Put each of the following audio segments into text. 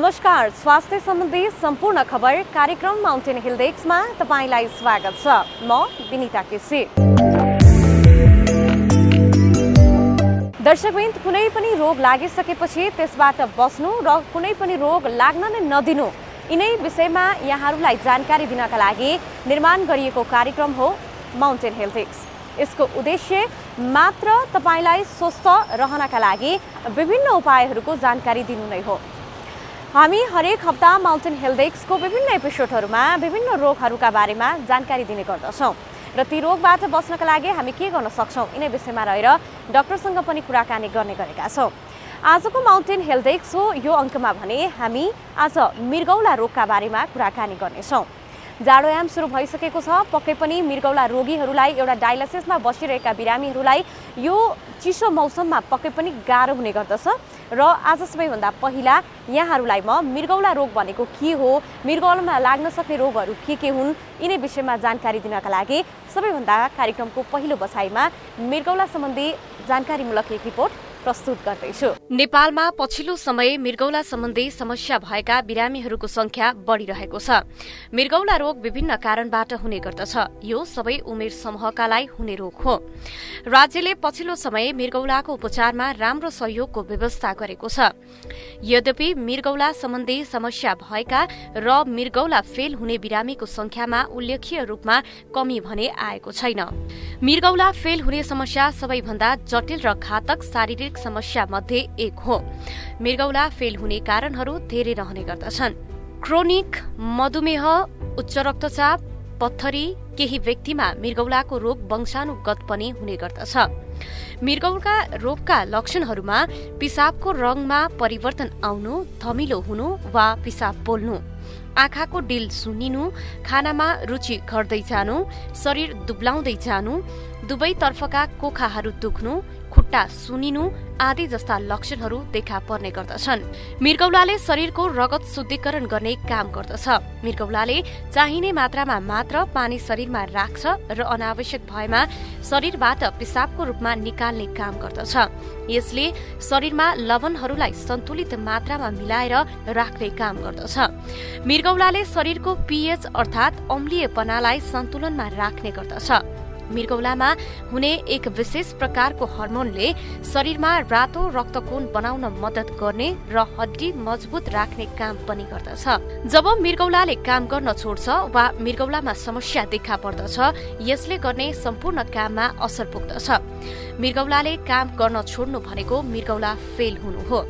नमस्कार। स्वास्थ्य सम्बन्धी सम्पूर्ण खबर कार्यक्रम माउन्टेन हिल डेस्कमा तपाईँलाई स्वागत छ। म विनिता केसी। दर्शकबिन्द कुनै पनि रोग लागिसकेपछि त्यसबाट बस्नु र कुनै पनि रोग लाग्न नै नदिनु। यिनै विषयमा यहाँहरूलाई जानकारी दिनका लागि निर्माण गरिएको कार्यक्रम हो माउन्टेन हेल्थ टिप्स यसको उद्देश्य मात्र तपाईँलाई स्वस्थ रहनका लागि विभिन्न उपायहरूको जानकारी दिनु नै हो। हामी हरेक हप्ता माउन्टेन हेल्डेक्सको विभिन्न एपिसोडहरूमा विभिन्न रोगहरूका बारेमा जानकारी दिने गर्दछौँ। र ती रोगबाट बस्नका लागि हामी के गर्न सक्छौँ यिनै विषयमा रहेर डक्टरसँग पनि कुराकानी गर्ने गरेका छौँ। आजको माउन्टेन हेल्डेक्स हो यो अङ्कमा भने हामी आज मृगौला रोगका बारेमा कुराकानी गर्नेछौँ। जाडोयाम सुरु भइसकेको छ। पक्कै पनि मृगौला रोगीहरूलाई एउटा डायलासिसमा बसिरहेका बिरामीहरूलाई यो चिसो मौसममा पक्कै पनि गाह्रो हुने गर्दछ। र आज सबैभन्दा पहिला यहाँहरूलाई म मृगौला रोग भनेको के हो मृगौलामा लाग्न सक्ने रोगहरू के के हुन् यिनै विषयमा जानकारी दिनका लागि सबैभन्दा कार्यक्रमको पहिलो बसाइमा मृगौला सम्बन्धी जानकारीमूलक एक रिपोर्ट प्रस्तुत गर्दैछु। नेपालमा पछिल्लो समय मृगौला सम्बन्धी समस्या भएका बिरामीहरूको संख्या बढ़िरहेको छ। मृगौला रोग विभिन्न कारणबाट हुने गर्दछ। यो सबै उमेर समूहकालाई हुने रोग हो। राज्यले पछिल्लो समय मृगौलाको उपचारमा राम्रो सहयोगको व्यवस्था गरेको छ। यद्यपि मृगौला सम्बन्धी समस्या भएका र मृगौला फेल हुने बिरामीको संख्यामा उल्लेखीय रूपमा कमी भने आएको छैन। मृगौला फेल हुने समस्या सबैभन्दा जटिल र घातक शारीरिक समस्या मध्ये एक हो। मृगौला फेल हुने कारणहरू धेरै रहने गर्दछन्। क्रोनिक मधुमेह उच्च रक्तचाप पत्थरी केही व्यक्तिमा मृगौलाको रोग वंशानुगत पनि हुने गर्दछ। मृगौलका रोगका लक्षणहरूमा पिसाबको रङमा परिवर्तन आउनु धमिलो हुनु वा पिसाब पोल्नु आँखाको डिल सुन्निनु खानामा रुचि घट्दै जानु शरीर दुब्लाउँदै जानु दुवैतर्फका कोखाहरू दुख्नु खुट्टा सुनिनु आदि जस्ता लक्षणहरू देखा पर्ने गर्दछन्। मृगौलाले शरीरको रगत शुद्धिकरण गर्ने काम गर्दछ। मृगौलाले चाहिने मात्रामा मात्र पानी शरीरमा राख्छ र अनावश्यक भएमा शरीरबाट पिसाबको रूपमा निकाल्ने काम गर्दछ। यसले शरीरमा लवणहरूलाई सन्तुलित मात्रामा मिलाएर राख्ने काम गर्दछ। मृगौलाले शरीरको पीएच अर्थात् अम्लीयपनालाई सन्तुलनमा राख्ने गर्दछ। मृगौलामा हुने एक विशेष प्रकारको हर्मोनले शरीरमा रातो रक्तकोण बनाउन मद्दत गर्ने र हड्डी मजबुत राख्ने काम पनि गर्दछ। जब मृगौलाले काम गर्न छोड्छ वा मृगौलामा समस्या देखा पर्दछ यसले गर्ने सम्पूर्ण काममा असर पुग्दछ। मृगौलाले काम गर्न छोड्नु भनेको मृगौला फेल हुनु हो।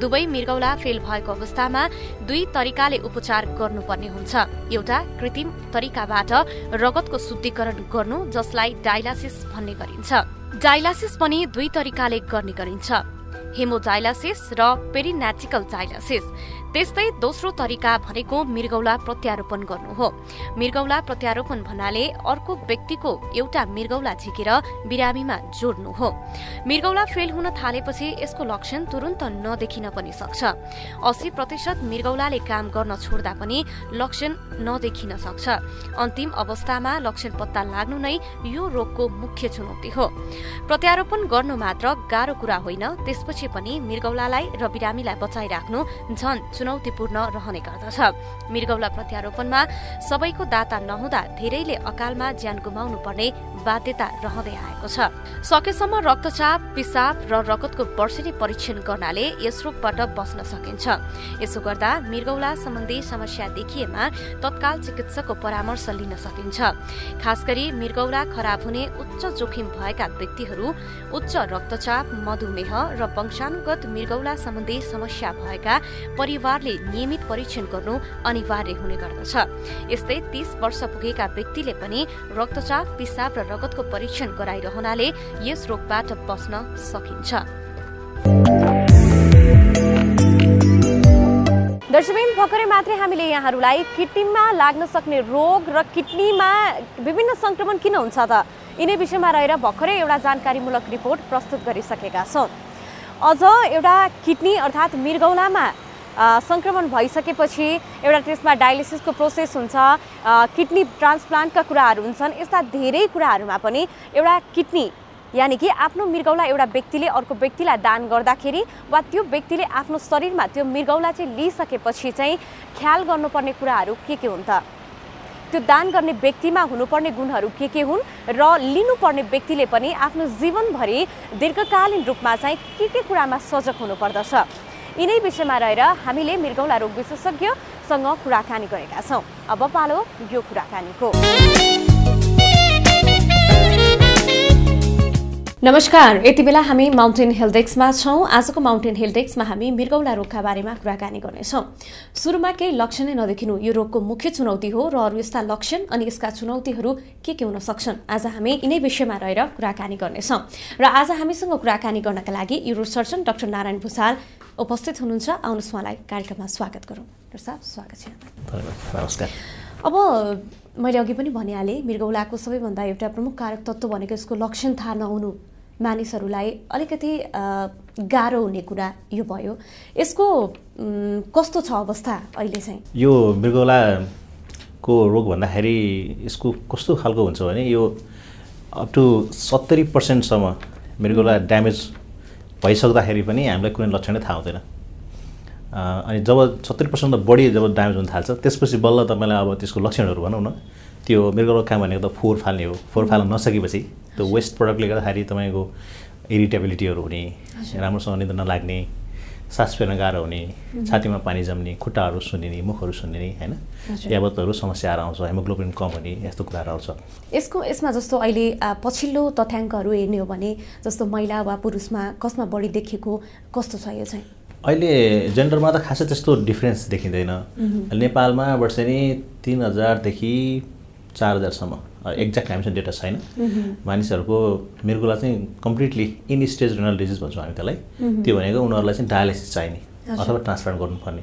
दुवै मृगौला फेल भएको अवस्थामा दुई तरिकाले उपचार गर्नुपर्ने हुन्छ। एउटा कृत्रिम तरिकाबाट रगतको शुद्धिकरण गर्नु जसलाई डायलासिस भन्ने गरिन्छ। डायलासिस पनि दुई तरिकाले गर्ने गरिन्छ। हेमोडायलासिस र पेरिनेटिकल डायलासिस। त्यस्तै दोस्रो तरिका भनेको मृगौला प्रत्यारोपण गर्नु हो। मृगौला प्रत्यारोपण भन्नाले अर्को व्यक्तिको एउटा मृगौला झिकेर बिरामीमा जोड्नु हो। मृगौला फेल हुन थालेपछि यसको लक्षण तुरन्त नदेखिन पनि सक्छ। अस्सी प्रतिशत मृगौलाले काम गर्न छोड्दा पनि लक्षण नदेखिन सक्छ। अन्तिम अवस्थामा लक्षण पत्ता लाग्नु नै यो रोगको मुख्य चुनौती हो। प्रत्यारोपण गर्नु मात्र गाह्रो कुरा होइन त्यसपछि पनि मृगौलालाई र बिरामीलाई बचाइराख्नु झन चुनौतीपूर्ण रहने गर्दछ। मृगौला प्रत्यारोपणमा सबैको दाता नहुँदा धेरैले अकालमा ज्यान गुमाउनु पर्ने बाध्यता रहँदै आएको छ। सकेसम्म रक्तचाप पिसाब र रगतको वर्षेनी परीक्षण गर्नाले यस रोगबाट बस्न सकिन्छ। यसो गर्दा मृगौला सम्बन्धी समस्या देखिएमा तत्काल चिकित्सकको परामर्श लिन सकिन्छ। खास गरी मृगौला खराब हुने उच्च जोखिम भएका व्यक्तिहरू उच्च रक्तचाप मधुमेह र वंशानुगत मृगौला सम्बन्धी समस्या भएका परिवारले नियमित परीक्षण गर्नु अनिवार्य हुने गर्दछ। यस्तै तीस वर्ष पुगेका व्यक्तिले पनि रक्तचाप पिसाब र रगतको परीक्षण गराइरहनाले यस रोगबाट बस्न सकिन्छ। दर्शकबिन भर्खरै मात्रै हामीले यहाँहरूलाई किडनीमा लाग्न सक्ने रोग र किडनीमा विभिन्न सङ्क्रमण किन हुन्छ त? यिनै विषयमा रहेर भर्खरै एउटा जानकारीमूलक रिपोर्ट प्रस्तुत गरिसकेका छौँ। अझ एउटा किडनी अर्थात् मृगौलामा सङ्क्रमण भइसकेपछि एउटा त्यसमा डायलिसिसको प्रोसेस हुन्छ। किडनी ट्रान्सप्लान्टका कुराहरू हुन्छन्। यस्ता धेरै कुराहरूमा पनि एउटा किडनी यानि कि आफ्नो मृगौला एउटा व्यक्तिले अर्को व्यक्तिलाई दान गर्दाखेरि वा त्यो व्यक्तिले आफ्नो शरीरमा त्यो मृगौला चाहिँ लिइसकेपछि चाहिँ ख्याल गर्नुपर्ने कुराहरू के के हुन् त? त्यो दान गर्ने व्यक्तिमा हुनुपर्ने गुणहरू के के हुन् र लिनुपर्ने व्यक्तिले पनि आफ्नो जीवनभरि दीर्घकालीन रूपमा चाहिँ के के कुरामा सजग हुनुपर्दछ? यिनै विषयमा रहेर हामीले मृगौला रोग विशेषज्ञसँग कुराकानी गरेका छौँ। अब पालो यो कुराकानीको। नमस्कार यति बेला हामी माउन्टेन हेल्डेक्समा छौँ। आजको माउन्टेन हेल्डेक्समा हामी मृगौला रोगका बारेमा कुराकानी गर्नेछौँ। सुरुमा केही लक्षण नै नदेखिनु यो रोगको मुख्य चुनौती हो र अरू यस्ता लक्षण अनि यसका चुनौतीहरू के के हुन सक्छन् आज हामी यिनै विषयमा रहेर कुराकानी गर्नेछौँ। र आज हामीसँग कुराकानी गर्नका लागि uro surgeon doctor Narayan Bhusal उपस्थित हुनुहुन्छ। आउनुहोस् उहाँलाई कार्यक्रममा स्वागत गरौँ। डाक्टर साहब स्वागत छ। नमस्कार। अब मैले अघि पनि भनिहालेँ मृगौलाको सबैभन्दा एउटा प्रमुख कारक तत्त्व भनेको यसको लक्षण थाहा नहुनु मानिसहरूलाई अलिकति गाह्रो हुने कुरा यो भयो। यसको कस्तो छ अवस्था अहिले चाहिँ? यो मृगौलाको रोग भन्दाखेरि यसको कस्तो खालको हुन्छ भने यो अप टु सत्तरी पर्सेन्टसम्म मृगौला ड्यामेज भइसक्दाखेरि पनि हामीलाई कुनै लक्षणै थाहा हुँदैन। अनि जब सत्तरी पर्सेन्टभन्दा बढी जब ड्यामेज हुन थाल्छ त्यसपछि बल्ल तपाईँलाई अब त्यसको लक्षणहरू भनौँ न। त्यो मृगौला काम भनेको त फोहोर फाल्ने हो। फोहोर फाल्न नसकेपछि त्यो वेस्ट प्रडक्टले गर्दाखेरि तपाईँको इरिटेबिलिटीहरू हुने राम्रोसँग निद्रा नलाग्ने सास फेर्न गाह्रो हुने छातीमा पानी जम्ने खुट्टाहरू सुनिने मुखहरू सुनिने होइन? यावतहरू समस्याहरू आउँछ हेमोग्लोबिन कम हुने यस्तो कुराहरू आउँछ। यसको यसमा जस्तो अहिले पछिल्लो तथ्याङ्कहरू हेर्ने हो भने जस्तो महिला वा पुरुषमा कसमा बढी देखिएको कस्तो छ यो चाहिँ? अहिले जेन्डरमा त खासै त्यस्तो डिफ्रेन्स देखिँदैन। नेपालमा वर्षेनी तिन हजारदेखि चार हजारसम्म एक्ज्याक्ट हामीसँग डेटा छैन। मानिसहरूको मृगुला चाहिँ completely end stage renal disease भन्छौँ हामी त्यसलाई। त्यो भनेको उनीहरूलाई चाहिँ डायलाइसिस चाहिने अथवा ट्रान्सप्लान्ट गर्नुपर्ने।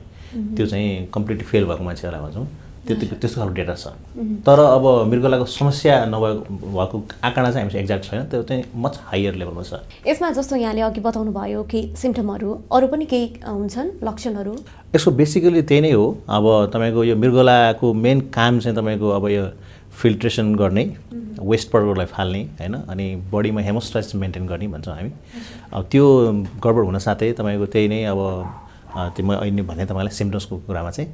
त्यो चाहिँ कम्प्लिटली फेल भएको मान्छेहरूलाई भन्छौँ। त्यो त्यस्तो खालको डेटा छ। तर अब मृगलाको समस्या नभएको भएको आँकडा चाहिँ हामीसँग एक्ज्याक्ट छैन। त्यो चाहिँ मच हायर लेभलमा छ। यसमा जस्तो यहाँले अघि बताउनु भयो कि सिम्टमहरू अरू पनि केही हुन्छन् लक्षणहरू? यसको बेसिकली त्यही नै हो। अब तपाईँको यो मृगलाको मेन काम चाहिँ तपाईँको अब यो फिल्ट्रेसन गर्ने वेस्ट प्रडक्टलाई फाल्ने होइन? अनि बडीमा हेमोस्टाइस मेन्टेन गर्ने भन्छौँ हामी। अब त्यो गडबड हुन साथै तपाईँको त्यही नै अब त्यो म अहिले भने तपाईँलाई सिम्टम्सको कुरामा चाहिँ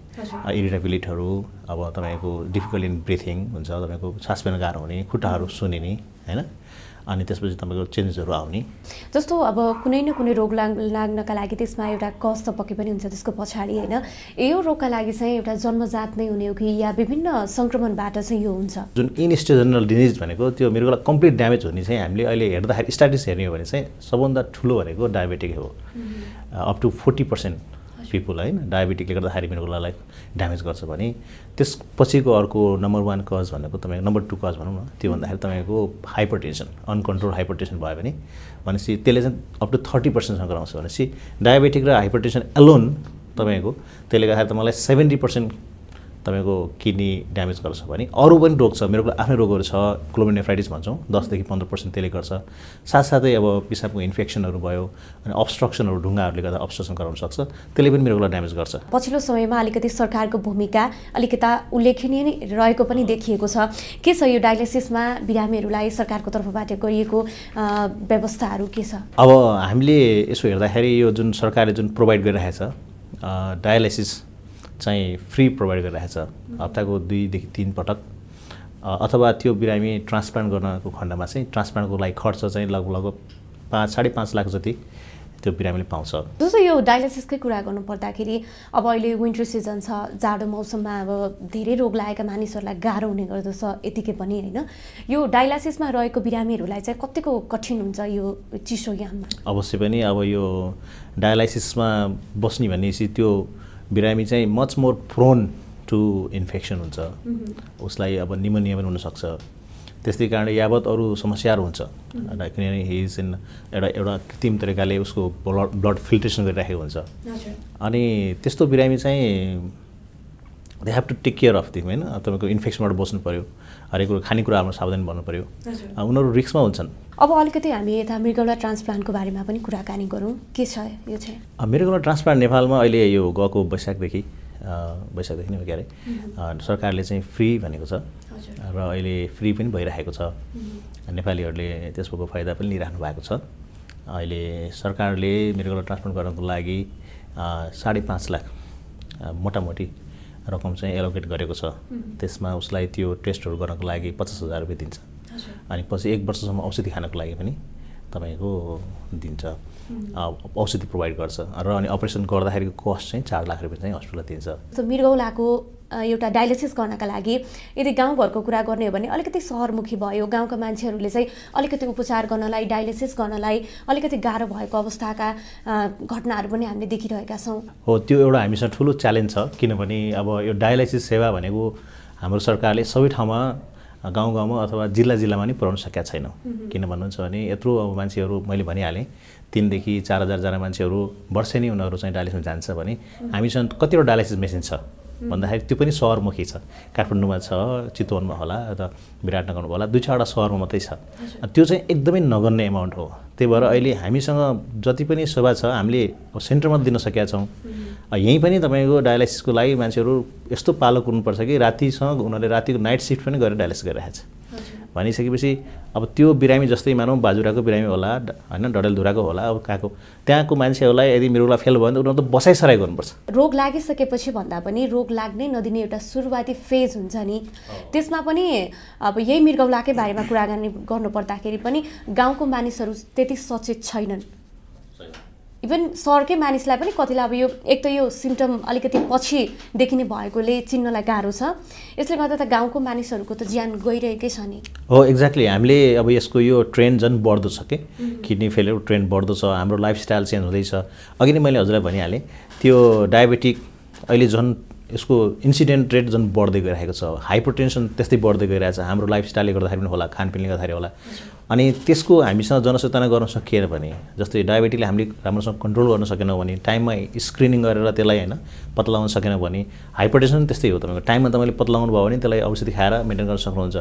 इरिटेबिलिटीहरू अब तपाईँको डिफिकल्ट इन ब्रिथिङ हुन्छ तपाईँको सास फेर्न गाह्रो हुने खुट्टाहरू सुनिने होइन? अनि त्यसपछि तपाईँको चेन्जेसहरू आउने। जस्तो अब कुनै न कुनै रोग लाग लाग्नका लागि त्यसमा एउटा कस त पक्कै पनि हुन्छ त्यसको पछाडि होइन? यो रोगका लागि चाहिँ एउटा जन्मजात नै हुने हो कि या विभिन्न सङ्क्रमणबाट चाहिँ यो हुन्छ? जुन इनस्टेजनल डिजिज भनेको त्यो मेरो कम्प्लिट ड्यामेज हुने चाहिँ हामीले अहिले हेर्दाखेरि स्ट्याटिस हेर्ने हो भने चाहिँ सबभन्दा ठुलो भनेको डायबेटिक हो। Up to forty percent people होइन? डायबिटिकले गर्दाखेरि मृगौलालाई ड्यामेज गर्छ भने त्यसपछिको अर्को नम्बर वान कज भनेको तपाईँको नम्बर टू कज भनौँ न त्यो भन्दाखेरि तपाईँको hypertension uncontrolled hypertension भयो भने भनेपछि त्यसले चाहिँ अप टु थर्टी पर्सेन्टसँग गराउँछ भनेपछि डायबेटिक र हाइपर टेन्सन एलोन तपाईँको त्यसले गर्दाखेरि त मलाई सेभेन्टी पर्सेन्ट तपाईँको किडनी ड्यामेज गर्छ भने अरू पनि रोग छ। मेरो आफ्नै रोगहरू छ क्लोमिनेफ्राइटिस भन्छौँ दसदेखि पन्ध्र पर्सेन्ट त्यसले गर्छ। साथसाथै अब पिसाबको इन्फेक्सनहरू भयो अनि अब्स्ट्रक्सनहरू ढुङ्गाहरूले गर्दा अब्स्ट्रक्सन गराउन सक्छ। त्यसले पनि मेरो ड्यामेज गर्छ। पछिल्लो समयमा अलिकति सरकारको भूमिका अलिकता उल्लेखनीय नै रहेको पनि देखिएको छ। के छ यो डायलिसिसमा बिरामीहरूलाई सरकारको तर्फबाट गरिएको व्यवस्थाहरू के छ? अब हामीले यसो हेर्दाखेरि यो जुन सरकारले जुन प्रोभाइड गरिरहेछ डायलाइसिस चाहिँ फ्री प्रोभाइड गरिरहेछ। हप्ताको दुईदेखि तिन पटक। अथवा त्यो बिरामी ट्रान्सप्लान्ट गर्नको खण्डमा चाहिँ ट्रान्सप्लान्टको लागि खर्च चाहिँ लगभग लगभग पाँच साढे पाँच लाख जति त्यो बिरामीले पाउँछ। जस्तो यो डायलाइसिसकै कुरा गर्नु पर्दाखेरि अब अहिले विन्टर सिजन छ जाडो मौसममा अब धेरै रोग लागेका मानिसहरूलाई गाह्रो हुने गर्दछ यतिकै पनि होइन? यो डायलाइसिसमा रहेको बिरामीहरूलाई चाहिँ कतिको कठिन हुन्छ यो चिसो याममा? अवश्य पनि अब यो डायलाइसिसमा बस्ने भनेपछि त्यो बिरामी चाहिँ much more prone to infection हुन्छ। उसलाई अब निमोनिया पनि हुनसक्छ। त्यस्तै कारणले यावत अरू समस्याहरू हुन्छ। किनभने हिज इन एउटा एउटा कृत्रिम तरिकाले उसको ब्लड ब्लड फिल्ट्रेसन गरिराखेको हुन्छ। अनि त्यस्तो बिरामी चाहिँ they have to take care of them होइन? तपाईँको इन्फेक्सनबाट बस्नु पऱ्यो हरेक कुरो खानेकुराहरूमा सावधान भन्नु पऱ्यो उनीहरू रिक्समा हुन्छन्। अब अलिकति हामी यता मृगौला ट्रान्सप्लान्टको बारेमा पनि कुराकानी गरौँ। के छ यो चाहिँ? मृगौला ट्रान्सप्लान्ट नेपालमा अहिले यो गएको वैशाखदेखि भइसकेदेखि नै हो के अरे सरकारले चाहिँ फ्री भनेको छ। र अहिले फ्री पनि भइरहेको छ। नेपालीहरूले त्यसको फाइदा पनि लिइराख्नु भएको छ। अहिले सरकारले मृगौला ट्रान्सप्लान्ट गर्नको लागि साढे पाँच लाख मोटामोटी रकम चाहिँ एलोकेट गरेको छ। त्यसमा उसलाई त्यो टेस्टहरू गर्नको लागि पचास हजार रुपियाँ दिन्छ। अनि पछि एक वर्षसम्म औषधि खानको लागि पनि तपाईँको दिन्छ। औषधि प्रोभाइड गर्छ। र अनि अपरेसन गर्दाखेरिको कस्ट चाहिँ चार लाख रुपियाँ चाहिँ हस्पिटललाई दिन्छ। जस्तो मृगौलाको एउटा डायलिसिस गर्नका लागि यदि गाउँघरको कुरा गर्ने हो भने अलिकति सहरमुखी भयो गाउँका मान्छेहरूले चाहिँ अलिकति उपचार गर्नलाई डायलिसिस गर्नलाई अलिकति गाह्रो भएको अवस्थाका घटनाहरू पनि हामीले देखिरहेका छौँ। हो त्यो एउटा हामीसँग ठुलो च्यालेन्ज छ। किनभने अब यो डायलाइसिस सेवा भनेको हाम्रो सरकारले सबै ठाउँमा गाउँ गाउँमा अथवा जिल्ला जिल्लामा नि पुऱ्याउन सकेका छैनौँ। किन भन्नुहुन्छ भने यत्रो अब मान्छेहरू मैले भनिहालेँ तिनदेखि चार हजारजना मान्छेहरू वर्षेनी उनीहरू चाहिँ डायलिसिसमा जान्छ भने। हामीसँग कतिवटा डायलाइसिस मेसिन छ। भन्दाखेरि त्यो पनि सहरमुखी छ। काठमाडौँमा छ चितवनमा होला अथवा विराटनगरमा होला। दुई चारवटा सहरमा मात्रै छ त्यो चाहिँ एकदमै नगन्य एमाउन्ट हो। त्यही भएर अहिले हामीसँग जति पनि सेवा छ हामीले सेन्टरमा दिन सकेका छौँ। यहीँ पनि तपाईँको डायलाइसिसको लागि मान्छेहरू यस्तो पालो कुर्नुपर्छ कि रातिसँग उनीहरूले रातिको नाइट सिफ्ट पनि गरेर डायलाइसिस गरिरहेको छ भनिसकेपछि अब त्यो बिरामी जस्तै मानौँ बाजुराको बिरामी होला होइन डडेलधुराको होला अब कहाँको त्यहाँको मान्छेहरूलाई यदि मृगौला फेल भयो भने उनीहरू त बसाइसराई गर्नुपर्छ। रोग लागिसकेपछि भन्दा पनि रोग लाग्नै नदिने एउटा सुरुवाती फेज हुन्छ नि। त्यसमा पनि अब यही मृगौलाकै बारेमा कुराकानी गर्नुपर्दाखेरि पनि गाउँको मानिसहरू त्यति सचेत छैनन्। इभन सहरकै मानिसलाई पनि कतिलाई अब यो एक त यो सिम्टम अलिकति पछि देखिने भएकोले चिन्नलाई गाह्रो छ। यसले गर्दा त गाउँको मानिसहरूको त ज्यान गइरहेकै छ नि। हो एक्ज्याक्टली हामीले अब यसको यो ट्रेन्ड झन् बढ्दो छ कि? किडनी फेलियर ट्रेन्ड बढ्दो छ हाम्रो लाइफस्टाइल चेन्ज हुँदैछ। अघि नै मैले हजुरलाई भनिहालेँ त्यो डायबेटिक अहिले झन् यसको इन्सिडेन्ट रेट झन् बढ्दै गइरहेको छ। हाइपरटेन्सन त्यस्तै बढ्दै गइरहेको छ हाम्रो लाइफस्टाइलले गर्दाखेरि पनि होला खानपिनले गर्दाखेरि होला। अनि त्यसको हामीसँग जनचेतना गर्न सकिएन भने जस्तै डायबेटिकले हामीले राम्रोसँग कन्ट्रोल गर्न सकेनौँ भने टाइममा स्क्रिनिङ गरेर त्यसलाई होइन पत्ता लगाउन सकेनौँ भने हाइपरटेन्सन त्यस्तै हो तपाईँको। टाइममा तपाईँले पत्ता लगाउनु भयो भने त्यसलाई औषधि खाएर मेन्टेन गर्न सक्नुहुन्छ।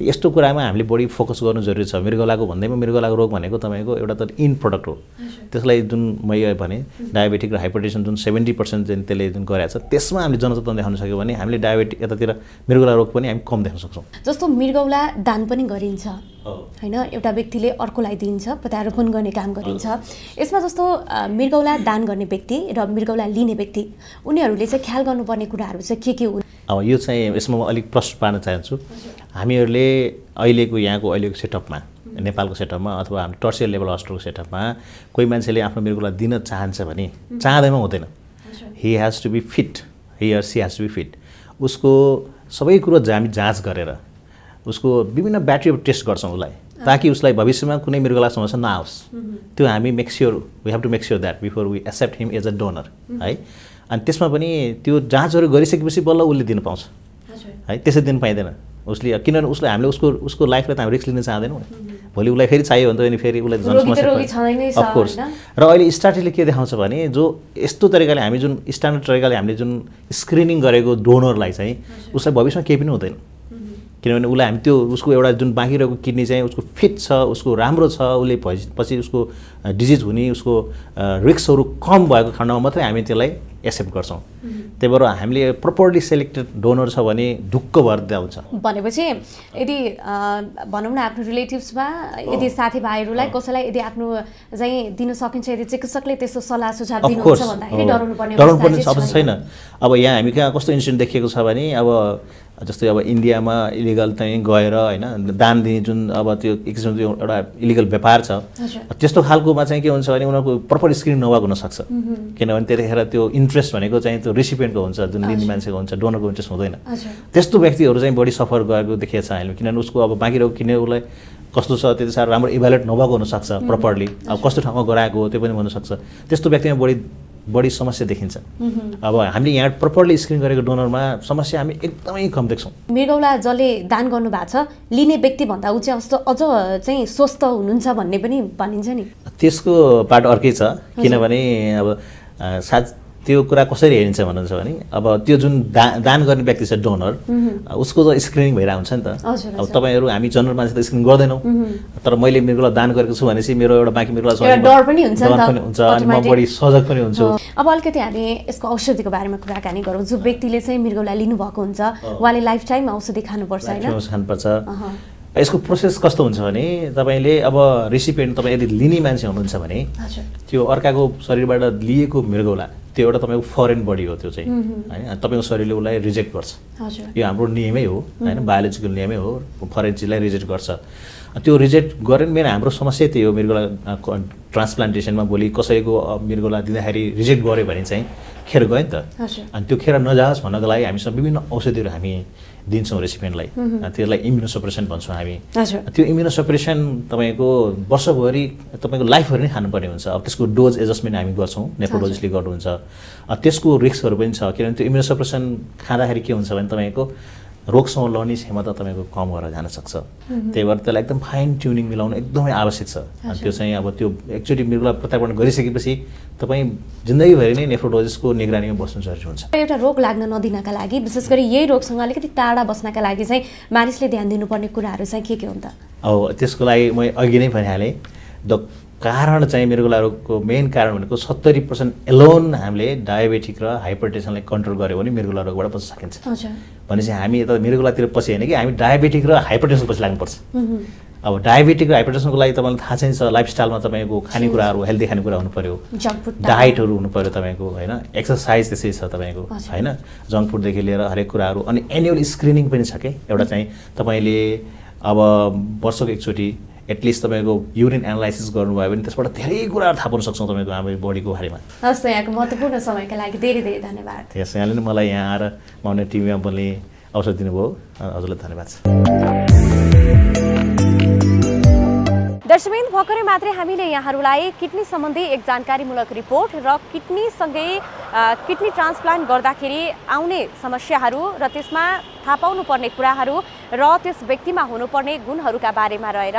यस्तो कुरामा हामीले बढी फोकस गर्नु जरुरी छ। मृगौलाको भन्दैमा मृगौलाको रोग भनेको तपाईँको एउटा त इन प्रडक्ट हो। त्यसलाई जुन मैले भने डायबेटिक र हाइपरटेन्सन जुन सेभेन्टी पर्सेन्ट चाहिँ त्यसले जुन गरेको छ त्यसमा हामीले जनचेतना देखाउन सक्यो भने हामीले डायबेटिक यतातिर मृगौला रोग पनि हामी कम देख्न सक्छौँ। जस्तो मृगौला दान पनि गरिन्छ। होइन एउटा व्यक्तिले अर्कोलाई दिन्छ प्रत्यारोपण गर्ने काम गरिन्छ। यसमा जस्तो मृगौला दान गर्ने व्यक्ति र मृगौला लिने व्यक्ति उनीहरूले चाहिँ ख्याल गर्नुपर्ने कुराहरू चाहिँ के के हुन्? अब यो चाहिँ यसमा म अलिक प्रश्न पार्न चाहन्छु। हामीहरूले अहिलेको यहाँको अहिलेको सेटअपमा नेपालको सेटअपमा अथवा हाम्रो टर्सियल लेभल हस्पिटलको सेटअपमा कोही मान्छेले आफ्नो मृगौला दिन चाहन्छ भने चाहँदैमा हुँदैन। He has to be fit he or she has to be fit उसको सबै कुरो हामी जाँच गरेर उसको विभिन्न ब्याट्री टेस्ट गर्छौँ उसलाई ताकि उसलाई भविष्यमा कुनै मृगौला समस्या नआओस्। त्यो हामी make sure we have to make sure that before we accept him as a donor है? अनि त्यसमा पनि त्यो जाँचहरू गरिसकेपछि बल्ल उसले दिन पाउँछ। है त्यसै दिन पाइँदैन। उसले किनभने उसले हामीले उसको उसको लाइफलाई त हामी रिस्क लिन चाहँदैनौँ भोलि उसलाई फेरि चाहियो भने त अनि फेरि उसलाई समस्या अफकोर्स? र अहिले स्ट्राटेजीले के देखाउँछ भने जो यस्तो तरिकाले हामी जुन स्ट्यान्डर्ड तरिकाले हामीले जुन स्क्रिनिङ गरेको डोनरलाई चाहिँ उसलाई भविष्यमा केही पनि हुँदैन। किनभने उसलाई हामी त्यो उसको एउटा जुन बाँकी रहेको किडनी चाहिँ उसको फिट छ उसको राम्रो छ उसले पछि उसको डिजिज हुने उसको रिक्सहरू कम भएको खण्डमा मात्रै हामी त्यसलाई एक्सेप्ट गर्छौँ। त्यही भएर हामीले प्रपरली सेलेक्टेड डोनर छ भने ढुक्क भएर हुन्छ भनेपछि यदि भनौँ न आफ्नो रिलेटिभ्समा यदि साथीभाइहरूलाई कसैलाई यदि आफ्नो चाहिँ दिन सकिन्छ यदि चिकित्सकले त्यस्तो सल्लाह सुझाव डराउनु पर्ने डराउनु पर्ने छैन। अब यहाँ हामी कहाँ कस्तो इन्सिडेन्ट देखिएको छ भने अब जस्तै अब इन्डियामा इलिगल चाहिँ गएर होइन दान दिने जुन अब त्यो एक किसिमको एउटा इलिगल व्यापार छ। त्यस्तो खालकोमा चाहिँ के हुन्छ भने उनीहरूको प्रपर स्क्रिन नभएको हुनसक्छ। किनभने त्यतिखेर त्यो इन्ट्रेस्ट भनेको चाहिँ त्यो रेसिपिएन्टको हुन्छ जुन लिने मान्छेको हुन्छ डोनरको इन्ट्रेस्ट हुँदैन। त्यस्तो व्यक्तिहरू चाहिँ बढी सफर गएको देखिएको छ हामीले किनभने उसको अब बाँकी रोग किन्ने उसलाई कस्तो छ त्यति साह्रो राम्रो इभ्यालुएट नभएको हुनसक्छ प्रपरली अब कस्तो ठाउँमा गराएको हो त्यो पनि हुनसक्छ। त्यस्तो व्यक्तिमा बढी बढी समस्या देखिन्छ। अब हामीले यहाँ प्रपरली स्क्रिन गरेको डोनरमा समस्या हामी एकदमै कम देख्छौँ। मृगौला जसले दान गर्नु भएको छ लिने व्यक्तिभन्दा ऊ चाहिँ अझ चाहिँ स्वस्थ हुनुहुन्छ भन्ने पनि भनिन्छ नि। त्यसको पार्ट अर्कै छ किनभने अब सायद त्यो कुरा कसरी हेरिन्छ भन्नुहुन्छ भने अब त्यो जुन दा दान गर्ने व्यक्ति छ डोनर उसको त स्क्रिनिङ भइरहेको हुन्छ नि त। अब तपाईँहरू हामी जनरल मान्छे त स्क्रिन गर्दैनौँ। तर मैले मृगलाई दान गरेको छु भनेपछि मेरो एउटा बाँकी एउटा डर पनि हुन्छ अनि म। बढी सजग पनि हुन्छु। अब अलिकति हामी यसको औषधिको बारेमा कुराकानी गरौँ। जो व्यक्तिले चाहिँ मृगौला लिनुभएको हुन्छ उहाँले लाइफ टाइम औषधि खानुपर्छ। खानुपर्छ। यसको प्रोसेस कस्तो हुन्छ भने तपाईँले अब रिसिपिएन्ट तपाईँ यदि लिने मान्छे हुनुहुन्छ भने त्यो अर्काको शरीरबाट लिएको मृगौला त्यो एउटा तपाईँको फरेन बडी हो त्यो चाहिँ होइन? तपाईँको शरीरले उसलाई रिजेक्ट गर्छ। यो हाम्रो नियमै हो होइन? बायोलोजिकल नियमै हो फरेन चिजलाई रिजेक्ट गर्छ। त्यो रिजेक्ट गरे नि मेरो हाम्रो समस्या त्यही हो मृगौला ट्रान्सप्लान्टेसनमा भोलि कसैको मृगौला दिँदाखेरि रिजेक्ट गऱ्यो भने चाहिँ खेर गयो नि त। अनि त्यो खेर नजाओस् भन्नको लागि हामीसँग विभिन्न औषधिहरू हामी दिन्छौँ रेसिपिएन्टलाई। त्यसलाई इम्युनोसप्रेसन भन्छौँ हामी। त्यो इम्युनोसप्रेसन तपाईँको वर्षभरि तपाईँको लाइफभरि नै खानुपर्ने हुन्छ। अब त्यसको डोज एडजस्टमेन्ट हामी गर्छौँ नेफ्रोलोजिस्टले गर्नुहुन्छ। त्यसको रिस्कहरू पनि छ किनभने त्यो इम्युनोसप्रेसन खाँदाखेरि के हुन्छ भने तपाईँको रोगसँग लड्ने क्षमता तपाईँको कम भएर जान सक्छ। त्यही भएर त्यसलाई एकदम फाइन ट्युनिङ मिलाउनु एकदमै आवश्यक छ। अनि त्यो चाहिँ अब त्यो एकचोटि मृगलाई प्रत्यारोपण गरिसकेपछि तपाईँ जिन्दगीभरि नै नेफ्रोलोजिस्टको निगरानीमा बस्नु जरुरी हुन्छ। एउटा रोग लाग्न नदिनका लागि विशेष गरी यही रोगसँग अलिकति टाढा बस्नका लागि चाहिँ मानिसले ध्यान दिनुपर्ने कुराहरू चाहिँ के के हुन् त? अब त्यसको लागि म अघि नै भनिहालेँ द कारण चाहिँ मृगौला रोगको मेन कारण भनेको सत्तरी पर्सेन्ट एलोन हामीले डायबेटिक र हाइपरटेन्सनलाई कन्ट्रोल गऱ्यो भने मृगौला रोगबाट बच्न सकिन्छ। भनेपछि हामी यता मृगौलातिर पछि होइन कि हामी डायबेटिक र हाइपरटेन्सन पछि लाग्नुपर्छ। अब डायबेटिक र हाइपरटेन्सनको लागि तपाईँलाई थाहा छैन लाइफस्टाइलमा तपाईँको खानेकुराहरू हेल्दी खानेकुरा हुनु पऱ्यो डाइटहरू हुनु पऱ्यो तपाईँको होइन? एक्सर्साइज त्यसै छ तपाईँको। होइन? जङ्क फुडदेखि लिएर हरेक कुराहरू अनि एनुअल स्क्रिनिङ पनि छ कि? एउटा चाहिँ तपाईँले अब वर्षको एकचोटि एटलिस्ट तपाईँको युरिन एनालाइसिस गर्नुभयो भने त्यसबाट धेरै कुराहरू थाहा पाउन सक्छौँ तपाईँको हाम्रो बडीको बारेमा। हस् यहाँको महत्त्वपूर्ण समयका लागि धेरै धेरै धन्यवाद। त्यस यहाँले नै मलाई यहाँ आएर माउने टिभीमा बोल्ने अवसर दिनुभयो। हजुरलाई धन्यवाद छ। दर्शकबिन भर्खरै मात्रै हामीले यहाँहरूलाई किडनी सम्बन्धी एक जानकारीमूलक रिपोर्ट र किडनीसँगै किडनी ट्रान्सप्लान्ट गर्दाखेरि आउने समस्याहरू र त्यसमा थाहा पाउनुपर्ने कुराहरू र त्यस व्यक्तिमा हुनुपर्ने गुणहरूका बारेमा रहेर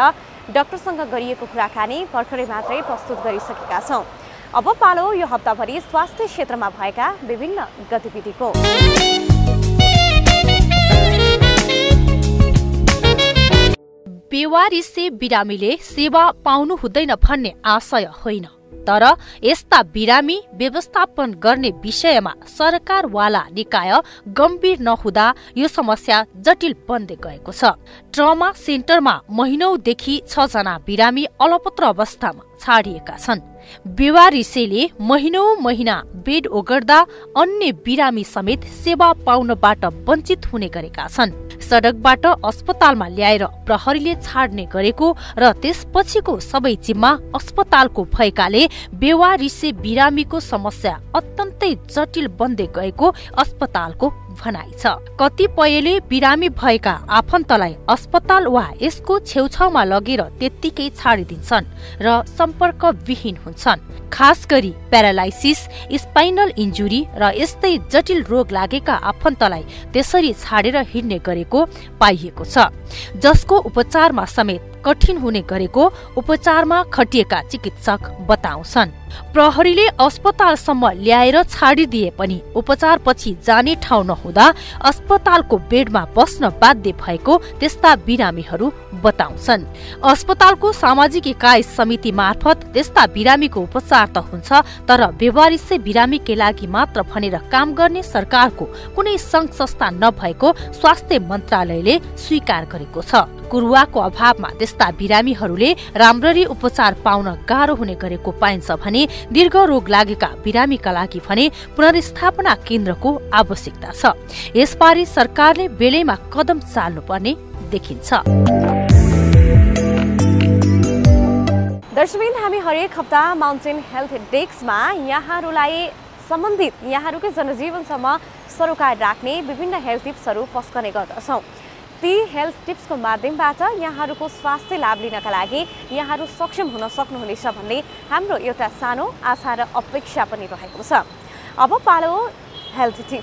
डाक्टरसँग गरिएको कुराकानी भर्खरै मात्रै प्रस्तुत गरिसकेका छौँ। अब पालो यो हप्ताभरि स्वास्थ्य क्षेत्रमा भएका विभिन्न गतिविधिको। बेवारिसे बिरामीले सेवा पाउनु हुँदैन भन्ने आशय होइन। तर यस्ता बिरामी व्यवस्थापन गर्ने विषयमा सरकारवाला निकाय गम्भीर नहुँदा यो समस्या जटिल बन्दै गएको छ। ट्रमा सेन्टरमा महिनौदेखि छ जना बिरामी अलपत्र अवस्थामा छाडिएका छन्। बेवारिसेले महिनौ महिना बेड ओगर्दा अन्य बिरामी समेत सेवा पाउनबाट वञ्चित हुने गरेका छन्। सडकबाट अस्पतालमा ल्याएर प्रहरीले छाड्ने गरेको र त्यसपछिको सबै जिम्मा अस्पतालको भएकाले बेवारिसे बिरामीको समस्या अत्यन्तै जटिल बन्दै गएको अस्पतालको भनाइ छ। कतिपयले बिरामी भएका आफन्तलाई अस्पताल वा यसको छेउछाउमा लगेर त्यत्तिकै छाडिदिन्छन् र सम्पर्कविहीन हुन्छन्। खास गरी प्यारालाइसिस स्पाइनल इन्जुरी र यस्तै जटिल रोग लागेका आफन्तलाई त्यसरी छाडेर हिँड्ने गरेको पाइएको छ। जसको उपचारमा समेत कठिन हुने गरेको उपचारमा खटिएका चिकित्सक बताउँछन्। प्रहरीले अस्पतालसम्म ल्याएर छाडिदिए पनि उपचारपछि जाने ठाउँ नहुँदा अस्पतालको बेडमा बस्न बाध्य भएको त्यस्ता बिरामीहरू बताउँछन्। अस्पतालको सामाजिक इकाइ समिति मार्फत त्यस्ता बिरामीको उपचार त हुन्छ तर व्यवहारिसै बिरामीकै लागि मात्र भनेर काम गर्ने सरकारको कुनै संघ संस्था नभएको स्वास्थ्य मन्त्रालयले स्वीकार गरेको छ। कुरुवाको अभावमा त्यस्ता बिरामीहरूले राम्ररी उपचार पाउन गाह्रो हुने गरेको पाइन्छ भने दीर्घ रोग लागेका बिरामीका लागि भने पुनर्स्थापना केन्द्रको आवश्यकता छ। यसबारे सरकारले बेलैमा कदम चाल्नुपर्ने देखिन्छ। दर्शकबिन हामी हरेक हप्ता माउन्टेन हेल्थ डेस्कमा यहाँहरूलाई सम्बन्धित यहाँहरूकै जनजीवनसम्म सरोकार राख्ने विभिन्न हेल्थ टिप्सहरू पस्कने गर्दछौँ। ती हेल्थ टिप्सको माध्यमबाट यहाँहरूको स्वास्थ्य लाभ लिनका लागि यहाँहरू सक्षम हुन सक्नुहुनेछ भन्ने हाम्रो एउटा सानो आशा र अपेक्षा पनि रहेको छ। अब पालो हेल्थ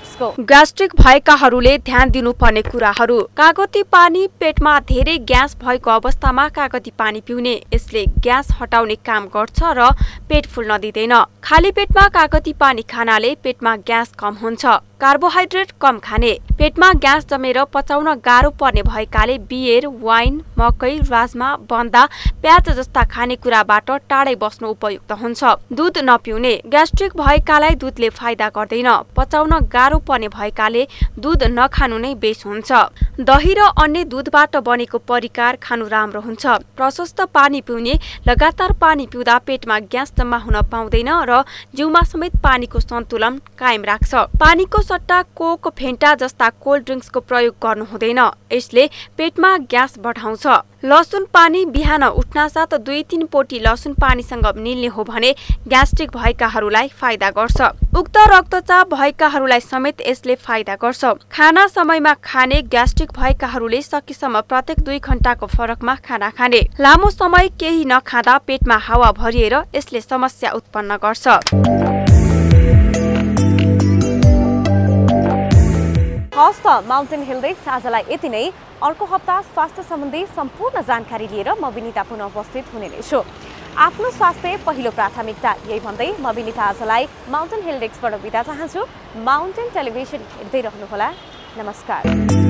ग्यास्ट्रिक भएकाहरूले ध्यान दिनुपर्ने कुराहरू। कागती पानी पेटमा धेरै ग्यास भएको अवस्थामा कागती पानी पिउने। यसले ग्यास हटाउने काम गर्छ र पेट फुल्न दिँदैन। खाली पेटमा कागती पानी खानाले पेटमा ग्यास कम हुन्छ। कार्बोहाइड्रेट कम खाने। पेटमा ग्यास जमेर पचाउन गाह्रो पर्ने भएकाले बियर वाइन मकै राजमा बन्दा प्याज जस्ता खानेकुराबाट टाढै बस्नु उपयुक्त हुन्छ। दुध नपिउने। ग्यास्ट्रिक भएकालाई दुधले फाइदा गर्दैन। पचाउन गाह्रो पर्ने भएकाले दुध नखानु नै बेस हुन्छ। दही र अन्य दुधबाट बनेको परिकार खानु राम्रो हुन्छ। प्रशस्त पानी पिउने लगातार पानी पिउँदा पेटमा ग्यास जम्मा हुन पाउँदैन र जिउमा समेत पानीको सन्तुलन कायम राख्छ। पानीको सट्टा कोक फेन्टा जस्ता कोल्ड ड्रिङ्क्सको प्रयोग गर्नु हुँदैन। यसले पेटमा ग्यास बढाउँछ। लसुन पानी बिहान उठ्नासाथ दुई तिन पोटी लसुन पानीसँग मिल्ने हो भने ग्यास्ट्रिक भएकाहरूलाई फाइदा गर्छ। उक्त रक्तचाप भएकाहरूलाई समेत यसले फाइदा गर्छ। खाना समयमा खाने ग्यास्ट्रिक भएकाहरूले सकेसम्म प्रत्येक दुई घण्टाको फरकमा खाना खाने। लामो समय केही नखाँदा पेटमा हावा भरिएर यसले समस्या उत्पन्न गर्छ। हस् त माउन्टेन हिलदेखि आजलाई यति नै। अर्को हप्ता स्वास्थ्य सम्बन्धी सम्पूर्ण जानकारी लिएर म विनिता पुनः उपस्थित हुने नै छु। आफ्नो स्वास्थ्य पहिलो प्राथमिकता यही भन्दै म विनिता आजलाई माउन्टेन हिल डेस्कबाट बिदा चाहन्छु। माउन्टेन टेलिभिजन हेर्दै रहनुहोला। नमस्कार।